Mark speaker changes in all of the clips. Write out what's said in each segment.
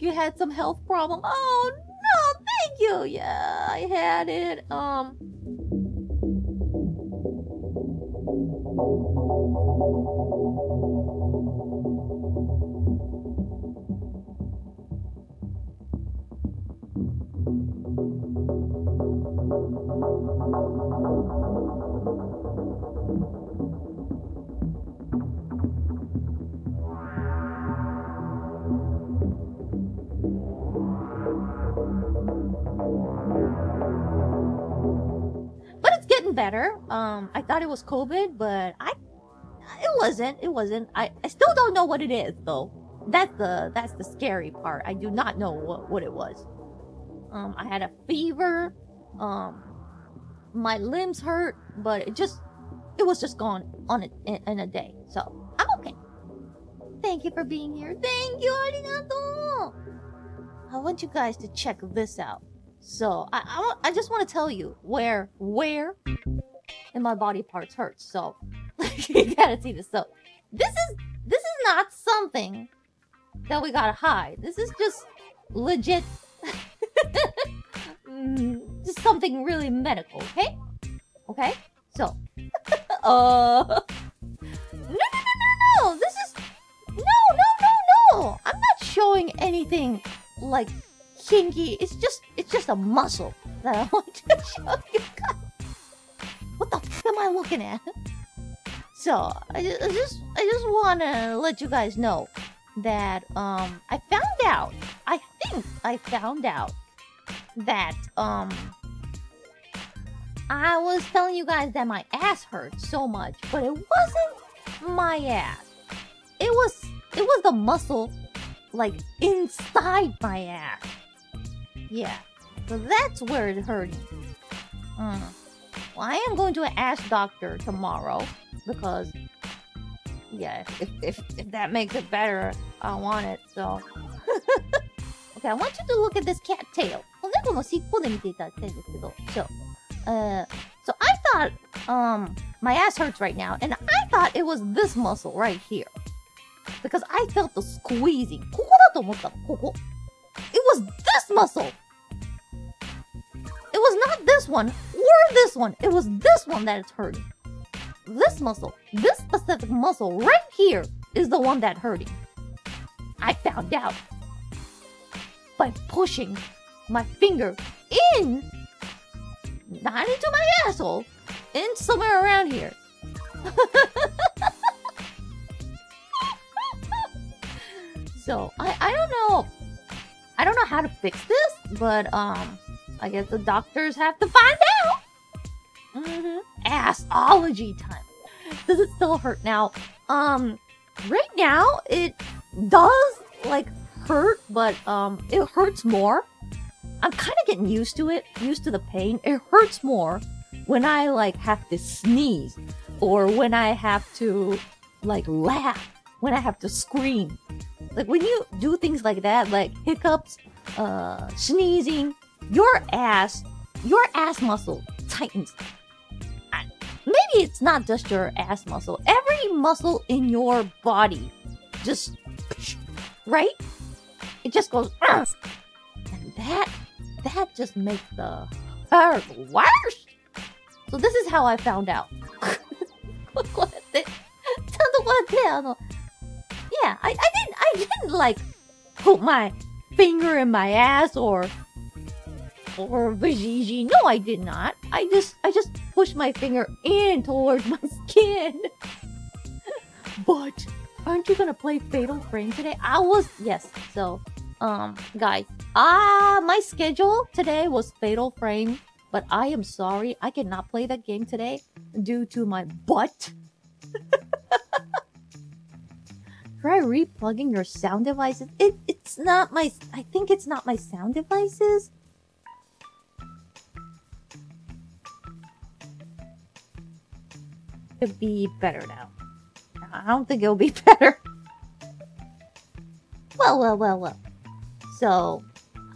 Speaker 1: like you had some health problem. Oh no, thank you. Yeah, I had it. Um. Um, I thought it was COVID, but I, it wasn't. It wasn't. I, I still don't know what it is though. That's the that's the scary part. I do not know what what it was. Um, I had a fever. Um, my limbs hurt, but it just it was just gone on a, in, in a day. So I'm okay. Thank you for being here. Thank you, arigato. I want you guys to check this out. So I, I, I just want to tell you where where in my body parts hurts. So you gotta see this. So this is this is not something that we gotta hide. This is just legit. just something really medical. Okay. Okay. So. uh. No no no no no. This is no no no no. I'm not showing anything like kinky. It's just it's just a muscle that I want to show you I looking at? So I ju- I just I just want to let you guys know that um I found out. I think I found out that um I was telling you guys that my ass hurt so much, but it wasn't my ass. It was it was the muscle like inside my ass. Yeah. So that's where it hurt. Mm. Well, I am going to an ass doctor tomorrow because, yeah, if, if, if that makes it better, I want it, so. okay, I want you to look at this cat tail. 猫の尻尾で見ていただきたいんですけど。So, uh, so I thought, um, my ass hurts right now, and I thought it was this muscle right here. Because I felt the squeezing. ここだと思ったの、ここ。It was this muscle! Not this one or this one. It was this one that hurting. This muscle, this specific muscle right here is the one that hurting. I found out by pushing my finger in, not into my asshole, in somewhere around here. so I I don't know I don't know how to fix this, but um I guess the doctors have to find out. Mm-hmm. Assology time. Does it still hurt now? Um, right now it does like hurt, but um, it hurts more. I'm kind of getting used to it, used to the pain. It hurts more when I like have to sneeze or when I have to like laugh, when I have to scream. Like when you do things like that, like hiccups, uh, sneezing, your ass, your ass muscle tightens. I- Maybe it's not just your ass muscle. Every muscle in your body just, right? It just goes, "Ugh." and that, that just makes the hurt worse. So this is how I found out. こうやって、ちゃんとこうやって、あの、yeah, I, I didn't, I didn't like put my finger in my ass or or vajiji. No, I did not. I just I just pushed my finger in towards my skin. but aren't you gonna play Fatal Frame today? I was yes. So, um, guys, ah, my schedule today was Fatal Frame, but I am sorry I cannot play that game today due to my butt. Try replugging your sound devices. It it's not my. I think it's not my sound devices. It'd be better now. I don't think it'll be better. Well, well, well, well. So,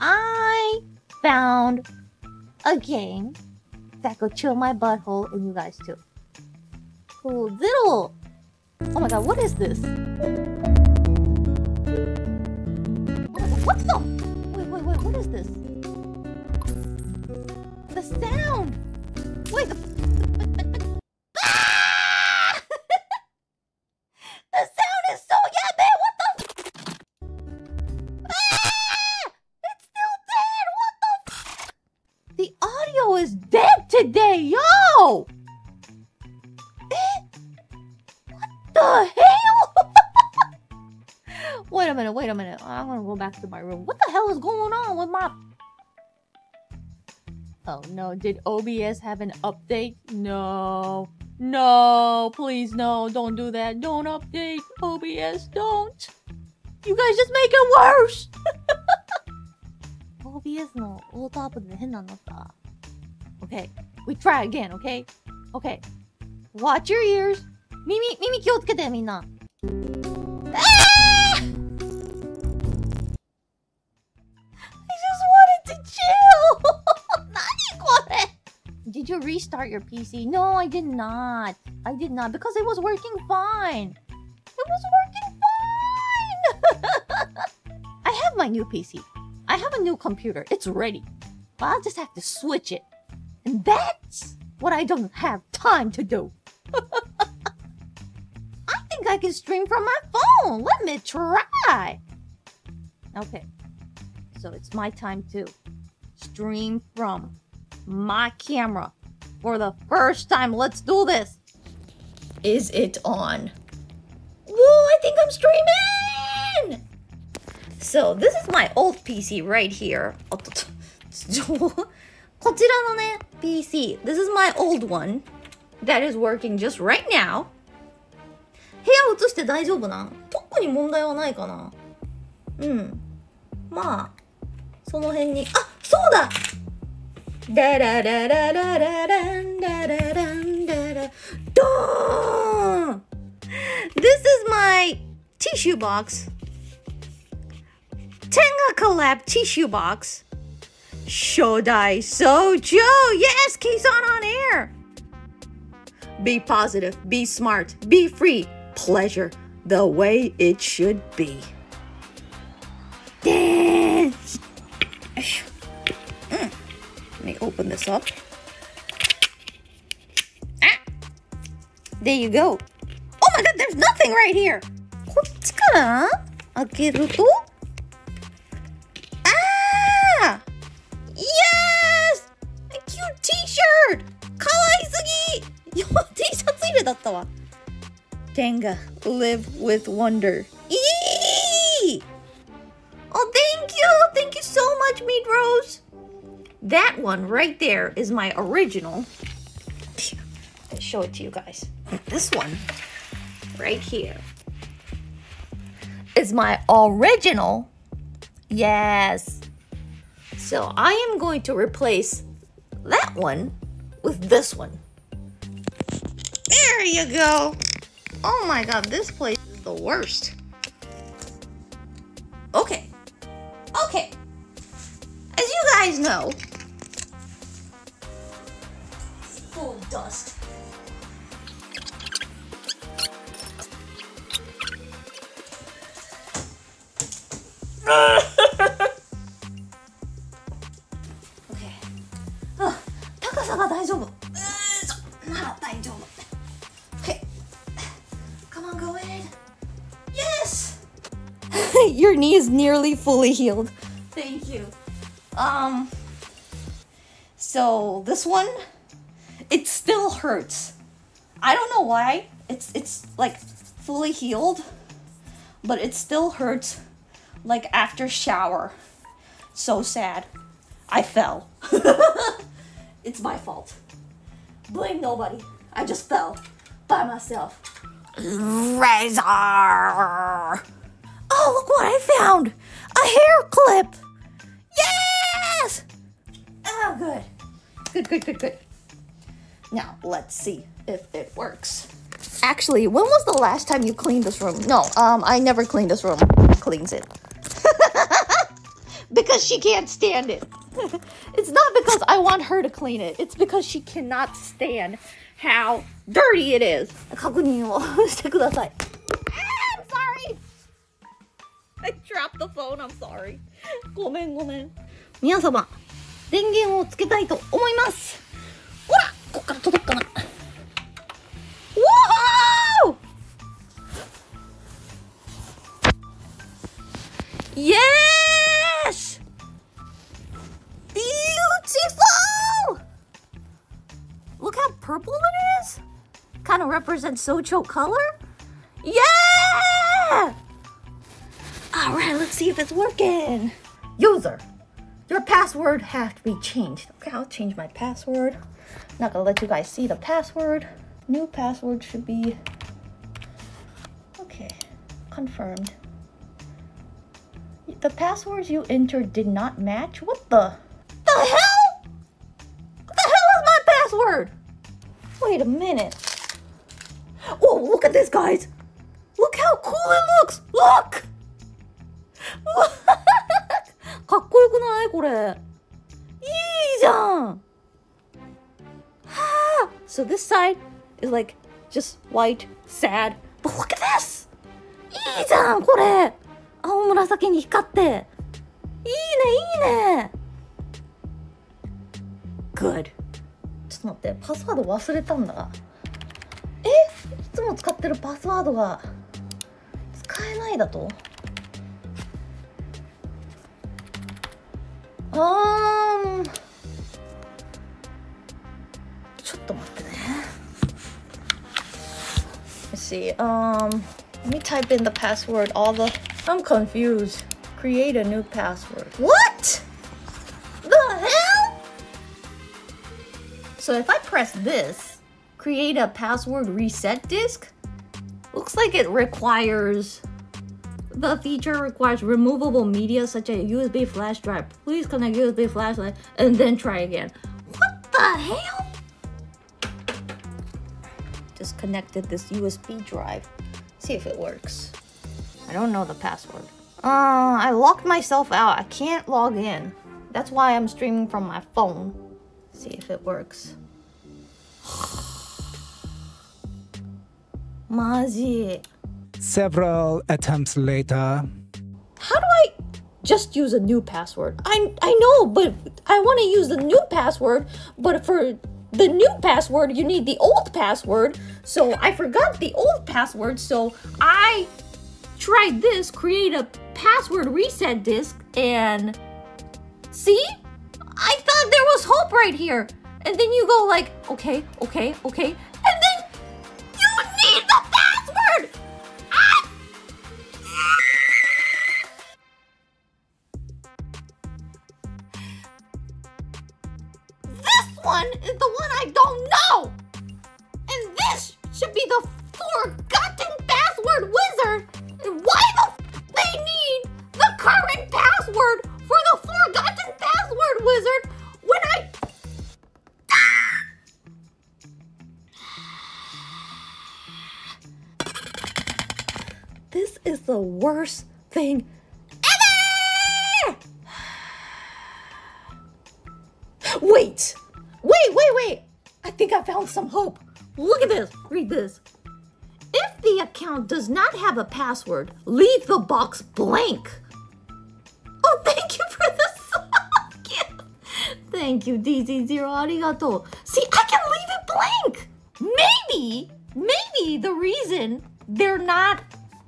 Speaker 1: I found a game that could chill my butthole and you guys too. Cool little. Oh my god, what is this? What the Wait, wait, wait, What is this? The sound! Wait, the... audio is dead today, yo! Eh? What the hell? wait a minute, wait a minute. I'm gonna go back to my room. What the hell is going on with my... Oh no, did OBS have an update? No. No, please no, don't do that. Don't update OBS, don't. You guys just make it worse. OBS のオートアップで変なのだった。 Okay, we try again, okay? Okay. Watch your ears. 耳、耳気をつけてみんな。あー I just wanted to chill! 何これ Did you restart your PC? No, I did not. I did not because it was working fine. It was working fine! I have my new PC. I have a new computer. It's ready. But I'll just have to switch it. And that's what I don't have time to do. I think I can stream from my phone. Let me try. Okay. So it's my time to stream from my camera for the first time. Let's do this. Is it on? Whoa, I think I'm streaming! So this is my old PC right here. こちらのね、PC. This is my old one that is working just right now. 部屋映して大丈夫なん特に問題はないかなうん。まあ、その辺に、あ、そうだダラララララランダラランダラドーン This is my tissue box. Tenga Collab tissue box. Shodai Sojo. Yes, Kson on air. Be positive, be smart, be free. Pleasure the way it should be. Dance. Mm. Let me open this up. Ah. There you go. Oh my god, there's nothing right here. こっちから開けると Kagawa. Tenga, live with wonder. Eee! Oh, thank you! Thank you so much, Meat Rose! That one right there is my original. Let's show it to you guys. This one right here is my original. Yes. So I am going to replace that one with this one. There you go. Oh my god, this place is the worst. Okay. Okay. As you guys know, full of dust. Okay. あ高さが大丈夫。うーんなら大丈夫。 Your knee is nearly fully healed. Thank you. Um. So this one, it still hurts. I don't know why. It's it's like fully healed, but it still hurts like after shower. So sad. I fell. it's my fault. Blame nobody. I just fell by myself. Razor. Oh, look what I found! A hair clip! Yes! Oh, good. Good, good, good, good. Now, let's see if it works. Actually, when was the last time you cleaned this room? No, um, I never cleaned this room. Cleans it. because she can't stand it. it's not because I want her to clean it. It's because she cannot stand how dirty it is. 確認をしてください。 I dropped the phone. I'm sorry. ごめんごめん。 皆様、電源をつけたいと思います。ほらこっから届くかな。わー Yes! Beautiful! Look how purple it is. Kind of represents Socho color. See if it's working. User, your password has to be changed. Okay, I'll change my password. Not gonna let you guys see the password. New password should be. Okay, confirmed. The passwords you entered did not match? What the? The hell? What the hell is my password? Wait a minute. Oh, look at this, guys. Look how cool it looks. Look. かっこよくない？これ。いいじゃん。はあ。So this side is like just white, sad. But look at this. いいじゃん、これ。青紫に光って。いいね、いいね。Good. ちょっと待って、パスワード忘れたんだ。え？いつも使ってるパスワードが使えないだと？あーんちょっと待ってね Let's see um let me type in the password all the I'm confused create a new password what the hell so if I press this create a password reset disk looks like it requires the feature requires removable media such as USB flash drive. Please connect USB flash drive and then try again. What the hell? Just connected this USB drive. See if it works. I don't know the password. Uh, I locked myself out. I can't log in. That's why I'm streaming from my phone. See if it works. マジ
Speaker 2: Several attempts later,
Speaker 1: How do I just use a new password? I I know, but I want to use the new password, but for the new password you need the old password. So I forgot the old password, so I tried this, create a password reset disk and see? I thought there was hope right here. And then you go like, okay, okay, okay, worst thing ever! Wait! Wait, wait, wait! I think I found some hope. Look at this. Read this. If the account does not have a password, leave the box blank. Oh, thank you for the song. Thank you, DZ0 arigato. See, I can leave it blank. Maybe, maybe the reason they're not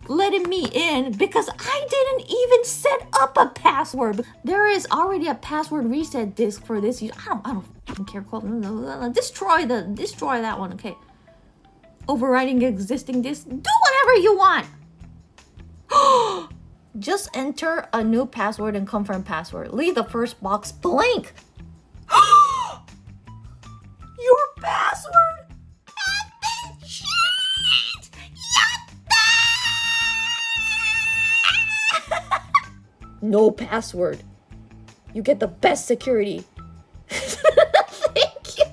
Speaker 1: letting me in because I didn't even set up a password. There is already a password reset disk for this. I don't, I don't care. Destroy the, destroy that one. Okay. Overriding existing disk. Do whatever you want. Just enter a new password and confirm password. Leave the first box blank. No password. You get the best security. Thank you,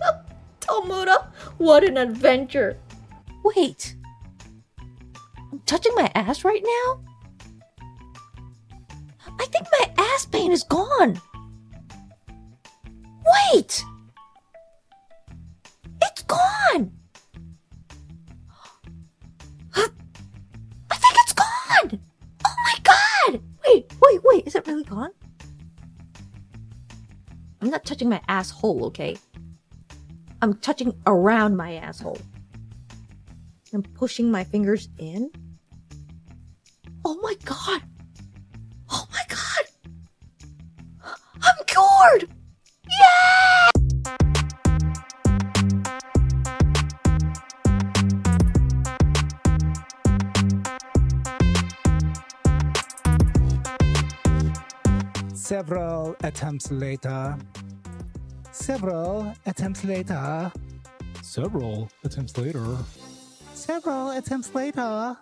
Speaker 1: Tomuda. What an adventure. Wait. I'm touching my ass right now? I think my ass pain is gone. Wait! It's gone! I think it's gone! Oh my god! Wait, wait, wait, is it really gone? I'm not touching my asshole, okay? I'm touching around my asshole. I'm pushing my fingers in. Oh my god! Oh my god! I'm cured!
Speaker 2: Several attempts later. Several attempts later.
Speaker 3: Several attempts later.
Speaker 2: Several attempts later.